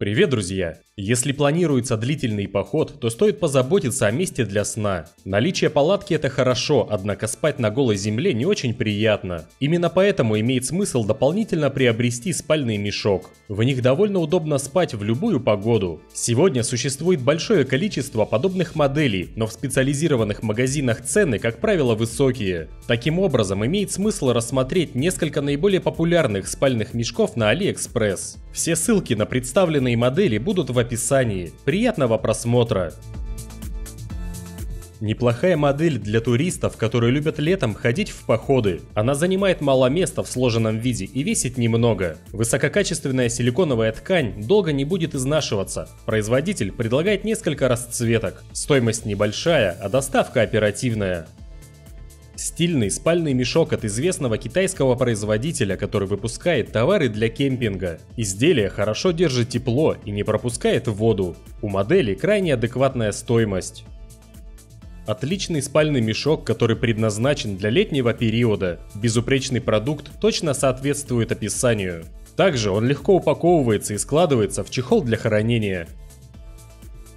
Привет, друзья! Если планируется длительный поход, то стоит позаботиться о месте для сна. Наличие палатки это хорошо, однако спать на голой земле не очень приятно. Именно поэтому имеет смысл дополнительно приобрести спальный мешок. В них довольно удобно спать в любую погоду. Сегодня существует большое количество подобных моделей, но в специализированных магазинах цены, как правило, высокие. Таким образом, имеет смысл рассмотреть несколько наиболее популярных спальных мешков на AliExpress. Все ссылки на представленные модели будут в описании. Приятного просмотра! Неплохая модель для туристов, которые любят летом ходить в походы. Она занимает мало места в сложенном виде и весит немного. Высококачественная силиконовая ткань долго не будет изнашиваться. Производитель предлагает несколько расцветок. Стоимость небольшая, а доставка оперативная. Стильный спальный мешок от известного китайского производителя, который выпускает товары для кемпинга. Изделие хорошо держит тепло и не пропускает воду. У модели крайне адекватная стоимость. Отличный спальный мешок, который предназначен для летнего периода. Безупречный продукт точно соответствует описанию. Также он легко упаковывается и складывается в чехол для хранения.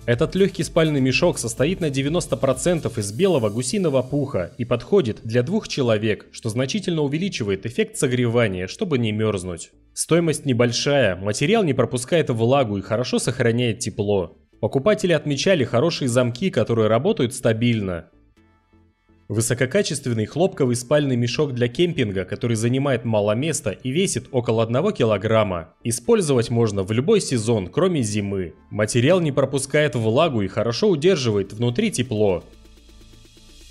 Этот легкий спальный мешок состоит на 90% из белого гусиного пуха и подходит для двух человек, что значительно увеличивает эффект согревания, чтобы не мерзнуть. Стоимость небольшая, материал не пропускает влагу и хорошо сохраняет тепло. Покупатели отмечали хорошие замки, которые работают стабильно. Высококачественный хлопковый спальный мешок для кемпинга, который занимает мало места и весит около 1 килограмма. Использовать можно в любой сезон, кроме зимы. Материал не пропускает влагу и хорошо удерживает внутри тепло.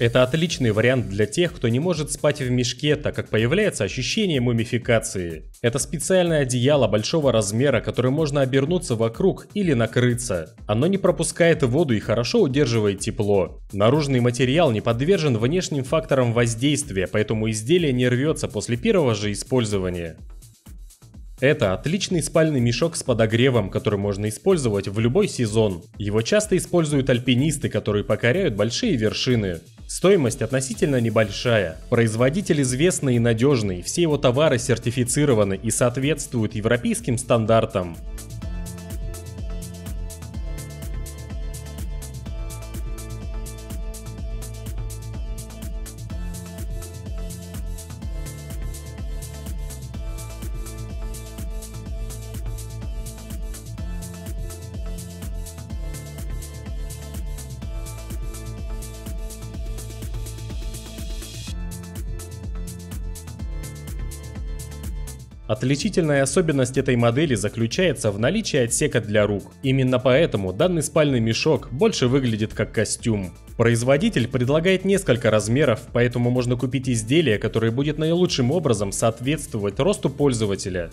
Это отличный вариант для тех, кто не может спать в мешке, так как появляется ощущение мумификации. Это специальное одеяло большого размера, которое можно обернуться вокруг или накрыться. Оно не пропускает воду и хорошо удерживает тепло. Наружный материал не подвержен внешним факторам воздействия, поэтому изделие не рвется после первого же использования. Это отличный спальный мешок с подогревом, который можно использовать в любой сезон. Его часто используют альпинисты, которые покоряют большие вершины. Стоимость относительно небольшая. Производитель известный и надежный, все его товары сертифицированы и соответствуют европейским стандартам. Отличительная особенность этой модели заключается в наличии отсека для рук. Именно поэтому данный спальный мешок больше выглядит как костюм. Производитель предлагает несколько размеров, поэтому можно купить изделие, которое будет наилучшим образом соответствовать росту пользователя.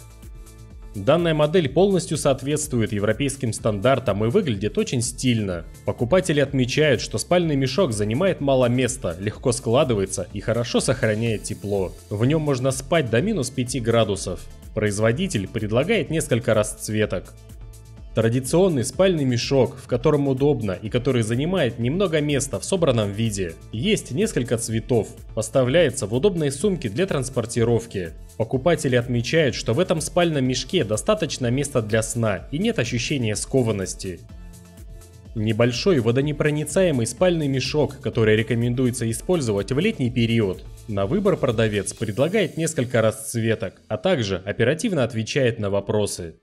Данная модель полностью соответствует европейским стандартам и выглядит очень стильно. Покупатели отмечают, что спальный мешок занимает мало места, легко складывается и хорошо сохраняет тепло. В нем можно спать до минус 5 градусов. Производитель предлагает несколько расцветок. Традиционный спальный мешок, в котором удобно и который занимает немного места в собранном виде. Есть несколько цветов, поставляется в удобной сумке для транспортировки. Покупатели отмечают, что в этом спальном мешке достаточно места для сна и нет ощущения скованности. Небольшой водонепроницаемый спальный мешок, который рекомендуется использовать в летний период. На выбор продавец предлагает несколько расцветок, а также оперативно отвечает на вопросы.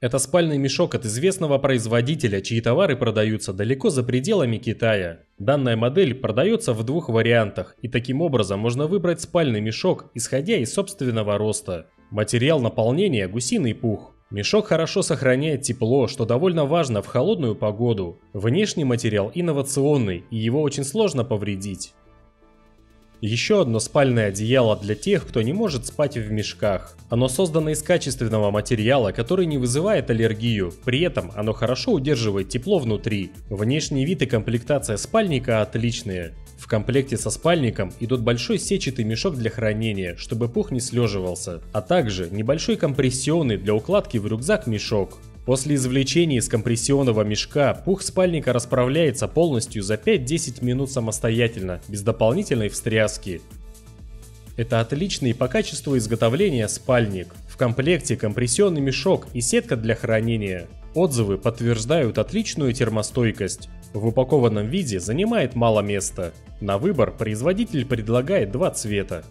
Это спальный мешок от известного производителя, чьи товары продаются далеко за пределами Китая. Данная модель продается в двух вариантах, и таким образом можно выбрать спальный мешок, исходя из собственного роста. Материал наполнения – гусиный пух. Мешок хорошо сохраняет тепло, что довольно важно в холодную погоду. Внешний материал инновационный, и его очень сложно повредить. Еще одно спальное одеяло для тех, кто не может спать в мешках. Оно создано из качественного материала, который не вызывает аллергию, при этом оно хорошо удерживает тепло внутри. Внешний вид и комплектация спальника отличные. В комплекте со спальником идут большой сетчатый мешок для хранения, чтобы пух не слеживался, а также небольшой компрессионный для укладки в рюкзак мешок. После извлечения из компрессионного мешка пух спальника расправляется полностью за 5-10 минут самостоятельно, без дополнительной встряски. Это отличный по качеству изготовления спальник. В комплекте компрессионный мешок и сетка для хранения. Отзывы подтверждают отличную термостойкость. В упакованном виде занимает мало места. На выбор производитель предлагает два цвета.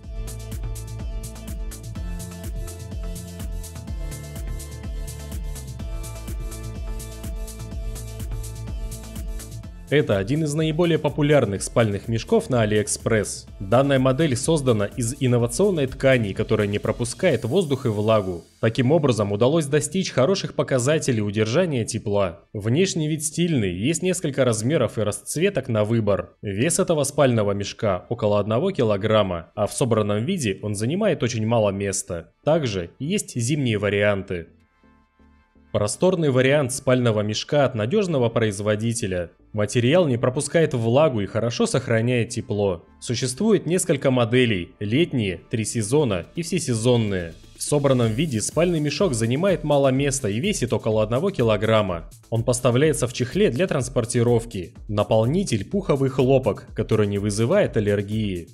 Это один из наиболее популярных спальных мешков на AliExpress. Данная модель создана из инновационной ткани, которая не пропускает воздух и влагу. Таким образом удалось достичь хороших показателей удержания тепла. Внешний вид стильный, есть несколько размеров и расцветок на выбор. Вес этого спального мешка около 1 килограмма, а в собранном виде он занимает очень мало места. Также есть зимние варианты. Просторный вариант спального мешка от надежного производителя. Материал не пропускает влагу и хорошо сохраняет тепло. Существует несколько моделей – летние, три сезона и всесезонные. В собранном виде спальный мешок занимает мало места и весит около 1 килограмма. Он поставляется в чехле для транспортировки. Наполнитель – пуховый хлопок, который не вызывает аллергии.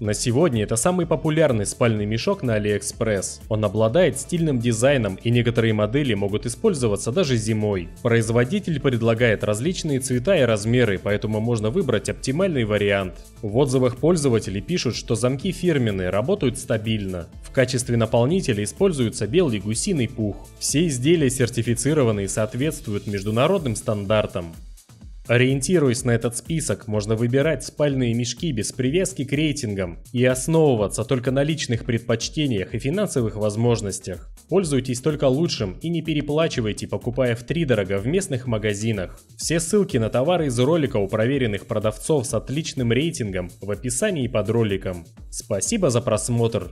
На сегодня это самый популярный спальный мешок на AliExpress. Он обладает стильным дизайном и некоторые модели могут использоваться даже зимой. Производитель предлагает различные цвета и размеры, поэтому можно выбрать оптимальный вариант. В отзывах пользователи пишут, что замки фирменные, работают стабильно. В качестве наполнителя используется белый гусиный пух. Все изделия сертифицированы и соответствуют международным стандартам. Ориентируясь на этот список, можно выбирать спальные мешки без привязки к рейтингам и основываться только на личных предпочтениях и финансовых возможностях. Пользуйтесь только лучшим и не переплачивайте, покупая в три дорого в местных магазинах. Все ссылки на товары из ролика у проверенных продавцов с отличным рейтингом в описании под роликом. Спасибо за просмотр!